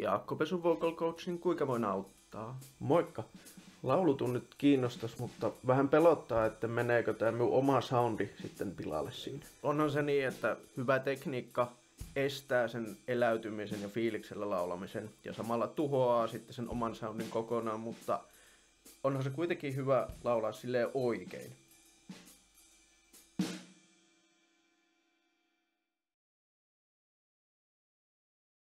Jaakko Pesu Vocal Coachin, kuinka voin auttaa? Moikka! Laulutunnit kiinnostas, mutta vähän pelottaa, että meneekö tämä minun oma soundi sitten pilalle siinä. Onhan se niin, että hyvä tekniikka estää sen eläytymisen ja fiiliksellä laulamisen ja samalla tuhoaa sitten sen oman soundin kokonaan, mutta onhan se kuitenkin hyvä laulaa silleen oikein.